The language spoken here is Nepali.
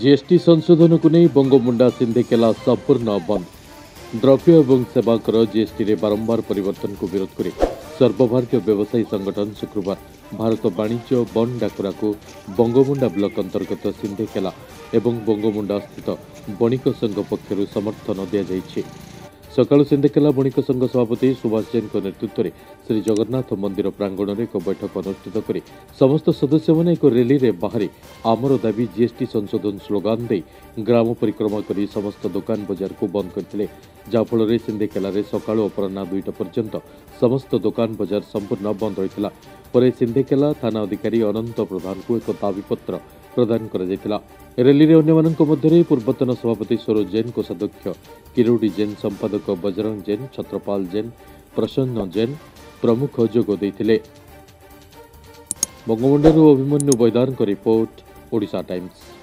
ଜିଏସ୍ଟି ସଂଶୋଧନକୁ ନେଇ ବଙ୍ଗମୁଣ୍ଡା ସିନ୍ଧିକେଲା ସମ୍ପୂର୍ଣ୍ଣ ବନ୍ଦ ଦ୍ରବ୍ୟ ଏବଂ ସେବା କର ଜିଏସ୍ଟିରେ ବାରମ୍ବାର ପରିବର୍ତ୍ତନକୁ ବିରୋଧ କରି ସର୍ବଭାରତୀୟ ବ୍ୟବସାୟୀ ସଂଗଠନ ଶୁକ୍ରବାର ଭାରତ ବାଣିଜ୍ୟ ବନ୍ଦ ଡାକୁରାକୁ ବଙ୍ଗମୁଣ୍ଡା ବ୍ଲକ ଅନ୍ତର୍ଗତ ସିନ୍ଧିକେଲା ଏବଂ ବଙ୍ଗମୁଣ୍ଡା ସ୍ଥିତ ବଣିକ ସଂଘ ପକ୍ଷରୁ ସମର୍ଥନ ଦିଆଯାଇଛି सकालु सिन्धेकेला बणिक संघ सभापति सुभाष जैनको नेतृत्वले जगन्नाथ मन्दिर प्राङ्गण र एक बैठक अनुष्ठित समस्त सदस्य भने एक रेलीले बाहे आमर दावी जीएसटी संशोधन दे ग्राम परिक्रमा समस्त दुकान दोकान बजारको बन्द गरि सिन्धेकेला सकालु अपरा दुईटा पर्न्त समस्त दुकान बजार सम्पूर्ण बन्द र सिन्धेकेला थाना अधिकारी अनंत प्रधान दावीपत्र ପ୍ରଦାନ କରାଯାଇଥିଲା ରାଲିରେ ଅନ୍ୟମାନଙ୍କ ମଧ୍ୟରେ ପୂର୍ବତନ ସଭାପତି ସରୋଜ ଜୈନଙ୍କ କୋଷାଧ୍ୟକ୍ଷ କିରୋଡି ଜୈନ ସମ୍ପାଦକ ବଜରଙ୍ଗ ଜେନ୍ ଛତ୍ରପାଲ ଜୈନ ପ୍ରସନ୍ନ ଜୈନ ପ୍ରମୁଖ ଯୋଗ ଦେଇଥିଲେ ବଙ୍ଗବନ୍ଧୁ ଅଭିମନ୍ୟୁ ବୈଦାରଙ୍କ ରିପୋର୍ଟ ଓଡ଼ିଶା ଟାଇମ୍ସ